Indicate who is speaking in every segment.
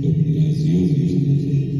Speaker 1: do Brasil e do.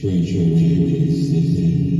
Speaker 1: treasure city.